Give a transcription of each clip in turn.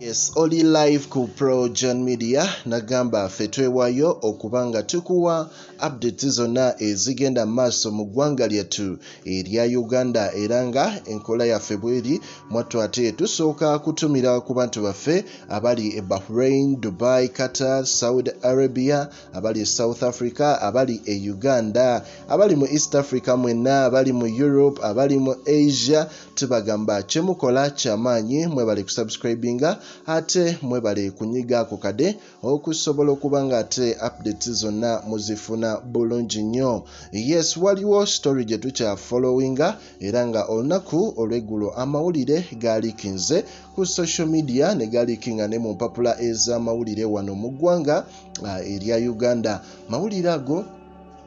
yes oli live ku pro john media nagamba ffe twewaayo okuba nga tukuwa update zonna ezigenda maaso mu ggwanga lyattu erya uganda era nga enkola yaffe bweri mwattu ate tusooka kutumira ku bantu baffe abali e bahrain dubai qatar saudi arabia abali e south africa abali e uganda abali mu east africa mwenna abali mu europe abali mu asia. Tubagamba kyemukola kyamaanyi mwebale kusubscribinga ate mwebale kunyiga ako kade okusobola okuba nga ate updates zonna muzifuna bulungi nnyo. Yes waliwo story gye tukyafollowinga era nga olunaku olweggulo amawulire galikinze ku social media ne galikinga ne mu mpapula ez'amawulire wano mu ggwanga uh, erya uganda. Mawulire ago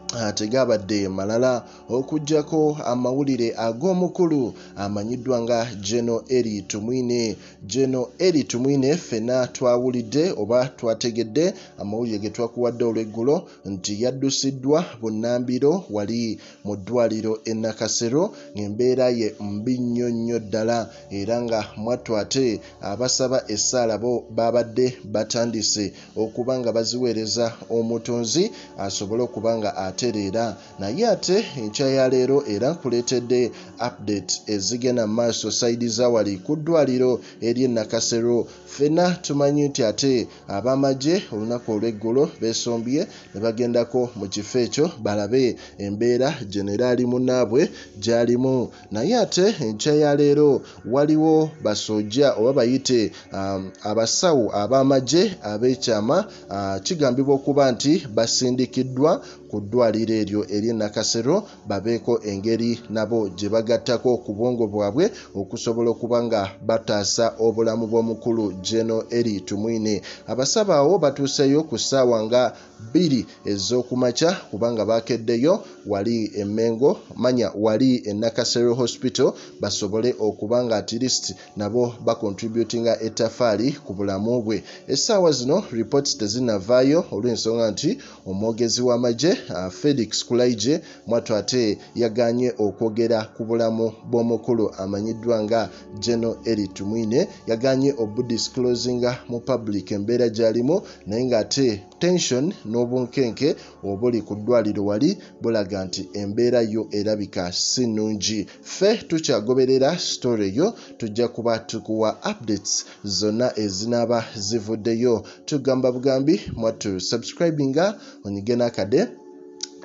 tegabadde malala okugjako amawulire ag'omukulu amanyiddwa nga geno eri tumwine. Geno eri tumwine ffena twawulidde oba twategedde amawulire ge twakuwadde olweggulo nti yaddusiddwa bunnambiro wali mu ddwaliro e nakasero ng'embeera ye mbi nnyo nnyo ddala era nga mwattu ate abasaba essaala bo babadde batandise okuba nga baziweereza omutonzi asobole okuba nga atereera naye ate enkya ya leero era nkuleetedde update ezigenda mu maaso saidi zawali ku ddwaliro eri enakasero ffenna tumanyi nti ate abamagye olunaku olw'eggulo beesombye ne bagendako mu kifo ekyo balabe embeera generaali munaabwe gy'alimu. Naye ate enkya ya leero waliwo basojja oba bayite um, abasawo ab'amagye ab'ekyama uh, kigambibwa okuba nti basindikiddwa ku ddwaliro eryo eri nakasero babeeko engeri nabo gye bagattako ku bwongo bwabwe okusobola okuba nga bataasa obulamu bw'omukulu geno eri tumwine. Abasaba awo batuuseyo ku ssaawa nga bbiri ez'okumakya kubanga bakeddeyo wali emengo manya wali enakasero hospital basobole okuba nga atlist nabo bacontributinga etafaali ku bulamu bwe. Essaawa zino reports tezinavaayo olw'ensonga nti omwogezi w'amagye uh, felix kulaije mwattu ate yaganye okwogera ku bulamu bw'omukulu amanyiddwa nga geno eri tumwine yaganye obudisclosinga mu public embeera gy'alimu naye ng'ate tension n'obunkenke obuli ku ddwaliro wali bulaga nti embeera yo erabika si nnungi. Ffe tukyagoberera story eyo tujja kuba tukuwa updates zonna ezinaaba zivuddeyo. Tugamba bugambi mwattu subscribinga onyige n'akade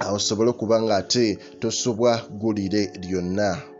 awo osobole okuba nga ate tosubwa gulire lyonna